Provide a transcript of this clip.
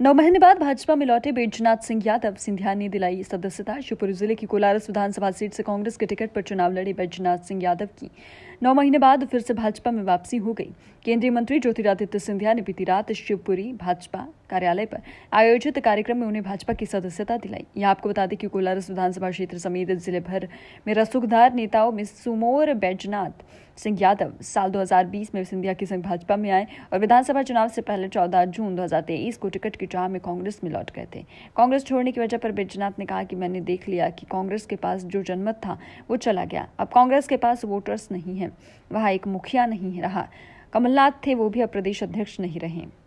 नौ महीने बाद भाजपा में लौटे बैजनाथ सिंह यादव सिंधिया ने दिलाई सदस्यता। शिवपुरी ज़िले की कोलारस विधानसभा सीट से कांग्रेस के टिकट पर चुनाव लड़े बैजनाथ सिंह यादव की। नौ महीने बाद फिर से भाजपा में वापसी हो गई। केंद्रीय मंत्री ज्योतिरादित्य सिंधिया ने बीती रात शिवपुरी भाजपा कार्यालय पर आयोजित कार्यक्रम में उन्हें भाजपा की सदस्यता दिलाई। यह आपको बता दें कि कोलारस विधानसभा क्षेत्र समेत ज़िले भर में रसूखदार नेताओं में सुमोर बैजनाथ सिंह यादव साल 2020 में सिंधिया की संघ भाजपा में आए और विधानसभा चुनाव से पहले 14 जून 2023 को टिकट की चाह में कांग्रेस में लौट गए थे। कांग्रेस छोड़ने की वजह पर बैजनाथ ने कहा कि मैंने देख लिया कि कांग्रेस के पास जो जनमत था, वो चला गया। अब कांग्रेस के पास वोटर्स नहीं है, वहाँ एक मुखिया नहीं रहा। कमलनाथ थे, वो भी अब प्रदेश अध्यक्ष नहीं रहे।